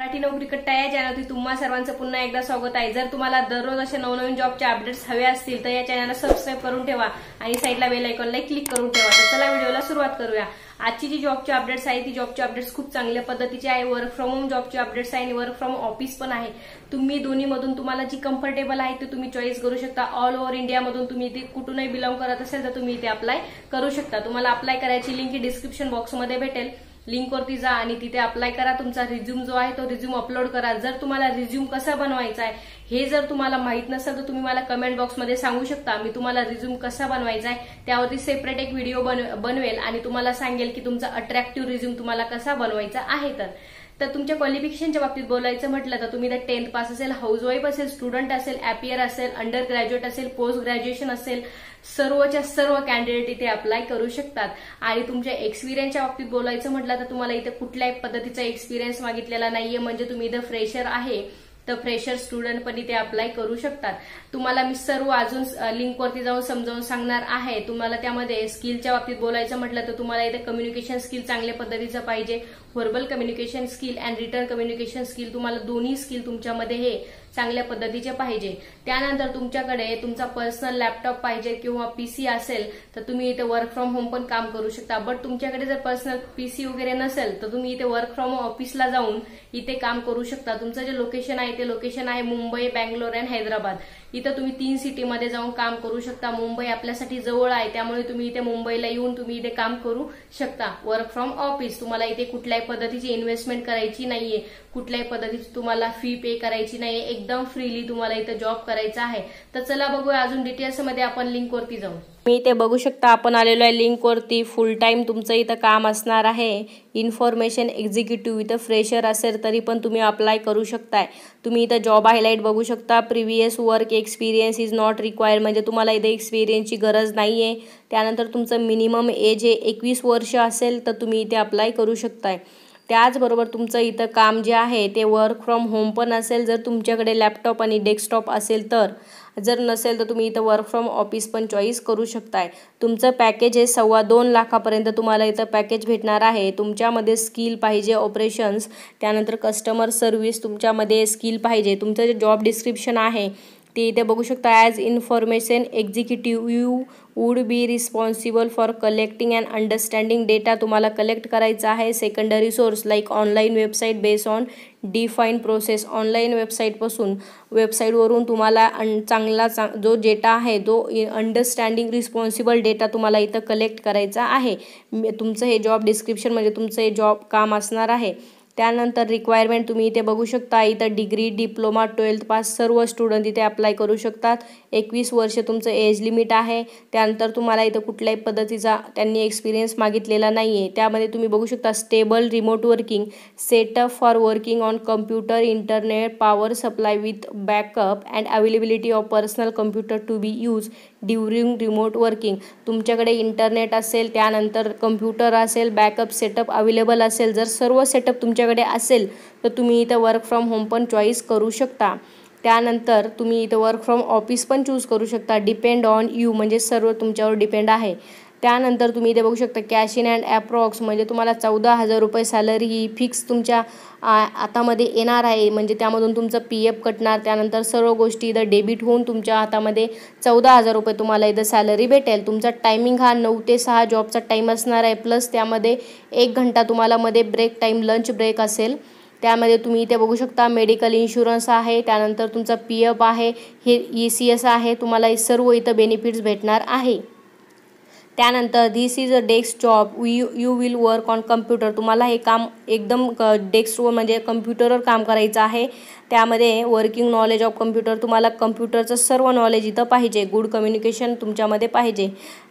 मराठी नोकरी कट्टा या चॅनलवरती तुम्हा सर्वांचं पुन्हा एकदा स्वागत आहे. जर तुम्हाला दररोज असे नवनवीन जॉबचे अपडेट्स हवे असतील तर या चॅनलला सबस्क्राईब करून ठेवा आणि साईडला बेल आयकॉनला क्लिक करून ठेवा. तर चला व्हिडिओला सुरुवात करूया. आजची जी जॉबची अपडेट्स आहे ती जॉबची अपडेट्स खूप चांगल्या पद्धतीची आहे. वर्क फ्रॉम होम जॉबची अपडेट्स आहे आणि वर्क फ्रॉम ऑफिस पण आहे. तुम्ही दोन्हीमधून तुम्हाला जी कम्फर्टेबल आहे ती तुम्ही चॉईस करू शकता. ऑल ओव्हर इंडियामधून तुम्ही इथे कुठूनही बिलॉंग करत असेल तर तुम्ही इथे अप्लाय करू शकता. तुम्हाला अप्लाय करायची लिंक डिस्क्रिप्शन बॉक्समध्ये भेटेल. लिंकवरती जा आणि तिथे अप्लाय करा. तुमचा रिझ्यूम जो आहे तो रिझ्यूम अपलोड करा. जर तुम्हाला रिझ्यूम कसा बनवायचा आहे हे जर तुम्हाला माहीत नसेल तर तुम्ही मला कमेंट बॉक्समध्ये सांगू शकता. मी तुम्हाला रिझ्यूम कसा बनवायचा आहे त्यावरती सेपरेट एक व्हिडिओ बनवेल आणि तुम्हाला सांगेल की तुमचा अट्रॅक्टिव्ह रिझ्यूम तुम्हाला कसा बनवायचा आहे तर. तर तुमच्या क्वालिफिकेशनच्या बाबतीत बोलायचं म्हटलं तर तुम्ही तर टेन्थ पास असेल हाऊसवाईफ असेल स्टुडंट असेल ॲपियर असेल अंडर ग्रॅज्युएट असेल पोस्ट ग्रॅज्युएशन असेल सर्वच्या सर्व कॅन्डिडेट इथे अप्लाय करू शकतात. आणि तुमच्या एक्सपिरियन्सच्या बाबतीत बोलायचं म्हटलं तर तुम्हाला इथे कुठल्याही पद्धतीचा एक्सपिरियन्स मागितलेला नाहीये म्हणजे तुम्ही इथं फ्रेशर आहे तर फ्रेशर स्टुडंट पण इथे अप्लाय करू शकतात. तुम्हाला मी सर्व अजून लिंकवरती जाऊन समजावून सांगणार आहे. तुम्हाला त्यामध्ये स्किलच्या बाबतीत बोलायचं म्हटलं तर तुम्हाला इथे कम्युनिकेशन स्किल चांगल्या पद्धतीचं पाहिजे. Verbal communication skill and written communication skill तुम्हाला दोन्ही स्किल तुमच्यामध्ये हे चांगल्या पद्धतीचे पाहिजे. त्यानंतर तुमच्याकडे तुमचा पर्सनल लॅपटॉप पाहिजे किंवा पीसी असेल तर तुम्ही इथे वर्क फ्रॉम होम पण काम करू शकता. बट तुमच्याकडे जर पर्सनल पीसी वगैरे नसेल तर तुम्ही इथे वर्क फ्रॉम ऑफिसला जाऊन इथे काम करू शकता. तुमचं जे लोकेशन आहे ते लोकेशन आहे मुंबई बँगलोर अँड हैदराबाद. इथं तुम्ही तीन सिटीमध्ये जाऊन काम करू शकता. मुंबई आपल्यासाठी जवळ आहे त्यामुळे तुम्ही इथे मुंबईला येऊन तुम्ही इथे काम करू शकता. वर्क फ्रॉम ऑफिस तुम्हाला इथे कुठल्याही पद्धतीची इन्व्हेस्टमेंट करायची नाहीये. कुठल्याही पद्धतीची तुम्हाला फी पे करायची नाहीये. एकदम फ्रीली तुम्हाला इथं जॉब करायचा आहे. तर चला बघूया अजून डिटेल्समध्ये आपण लिंकवरती जाऊ. मी इथे बघू शकता आपण आलेलो आहे लिंकवरती. फुल टाईम तुमचं इथं काम असणार आहे. इन्फॉर्मेशन एक्झिक्युटिव्ह इथं फ्रेशर असेल तरी पण तुम्ही अप्लाय करू शकताय. तुम्ही इथं जॉब हायलाईट बघू शकता. Previous work experience is not required म्हणजे तुम्हाला इथे एक्सपिरियन्सची गरज नाही आहे त्यानंतर तुमचं मिनिमम एज हे एकवीस वर्ष असेल तर तुम्ही इथे अप्लाय करू शकताय. त्याचबरोबर तुमचं इथं काम जे आहे ते वर्क फ्रॉम होम पण असेल. जर तुमच्याकडे लॅपटॉप आणि डेस्कटॉप असेल तर. जर नसेल तर तुम्ही इथं वर्क फ्रॉम ऑफिस पण चॉईस करू शकताय. तुमचं पॅकेज हे सव्वा दोन लाखापर्यंत तुम्हाला इथं पॅकेज भेटणार आहे. तुमच्यामध्ये स्किल पाहिजे ऑपरेशन्स त्यानंतर कस्टमर सर्व्हिस तुमच्यामध्ये स्किल पाहिजे. तुमचं जे जॉब डिस्क्रिप्शन आहे ते इथे बघू शकता as information executive you would be responsible for collecting and understanding data तुम्हाला कलेक्ट करायचा आहे secondary source like online website base on define process online वेबसाईटपासून वेबसाईटवरून तुम्हाला अन चांगला चांग जो डेटा आहे जो अंडरस्टँडिंग रिस्पॉन्सिबल डेटा तुम्हाला इथं कलेक्ट करायचा आहे. तुमचं हे जॉब डिस्क्रिप्शन म्हणजे तुमचं हे जॉब काम असणार आहे. त्यानंतर रिक्वायरमेंट तुम्ही इथे बघू शकता इथं डिग्री डिप्लोमा ट्वेल्थ पास सर्व स्टुडंट इथे अप्लाय करू शकतात. एकवीस वर्ष तुमचं एज लिमिट आहे. त्यानंतर तुम्हाला इथं कुठल्याही पद्धतीचा त्यांनी एक्सपिरियन्स मागितलेला नाही आहे त्यामध्ये तुम्ही बघू शकता stable remote working setup for working on computer internet power supply with backup and availability of personal computer to be use during remote working तुमच्याकडे इंटरनेट असेल त्यानंतर कम्प्युटर असेल बॅकअप सेटअप अवेलेबल असेल जर सर्व सेटअप तुमच्याकडे असेल तर तुम्ही इथं वर्क फ्रॉम होम पण चॉईस करू शकता. त्यानंतर तुम्ही इथं वर्क फ्रॉम ऑफिस पण चूज करू शकता. डिपेंड ऑन यू म्हणजे सर्व तुमच्यावर डिपेंड आहे. त्यानंतर तुम्ही इथे बघू शकता कॅश इन अँड ॲप्रॉक्स म्हणजे तुम्हाला चौदा हजार रुपये सॅलरी ही फिक्स तुमच्या हातामध्ये येणार आहे. म्हणजे त्यामधून तुमचं पी एफ कटणार. त्यानंतर सर्व गोष्टी इथं डेबिट होऊन तुमच्या हातामध्ये चौदा हजार रुपये तुम्हाला इथं सॅलरी भेटेल. तुमचा टायमिंग हा नऊ ते सहा जॉबचा टाईम असणार आहे. प्लस त्यामध्ये एक घंटा तुम्हाला मध्ये ब्रेक टाईम लंच ब्रेक असेल. त्यामध्ये तुम्ही इथे बघू शकता मेडिकल इन्शुरन्स आहे. त्यानंतर तुमचा पी एफ आहे. हे ई सी एस आहे. तुम्हाला सर्व इथं बेनिफिट्स भेटणार आहे. त्यानंतर this is a desk job you you will work on computer तुम्हाला हे काम एकदम क डेस्कवर म्हणजे कम्प्युटरवर काम करायचं आहे. त्यामध्ये वर्किंग नॉलेज ऑफ कम्प्युटर तुम्हाला कम्प्युटरचं सर्व नॉलेज इथं पाहिजे. गुड कम्युनिकेशन तुमच्यामध्ये पाहिजे.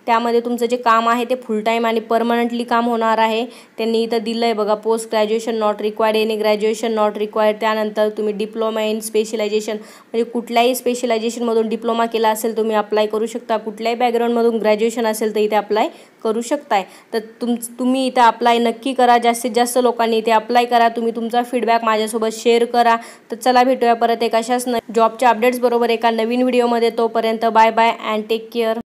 त्यामध्ये तुमचं जे काम आहे ते फुल टाईम आणि परमनंटली काम होणार आहे. त्यांनी इथं दिलं आहे बघा post graduation not required any graduation not required त्यानंतर तुम्ही डिप्लोमा इन स्पेशलायझेशन म्हणजे कुठल्याही स्पेशलायझेशनमधून डिप्लोमा केला असेल तुम्ही अप्लाय करू शकता. कुठल्याही बॅकग्राऊंडमधून ग्रॅज्युएशन असेल तर इथे अप्लाय करू शकताय. तर तुम तुम्ही इथे अप्लाय नक्की करा. जास्तीत जास्त लोकांनी इथे अप्लाय करा. तुम्ही तुमचा फीडबॅक माझ्यासोबत शेअर करा. तर चला भेटूया परत एक अशाच न जॉबच्या अपडेट्सबरोबर एका नवीन व्हिडिओमध्ये तोपर्यंत bye bye and take care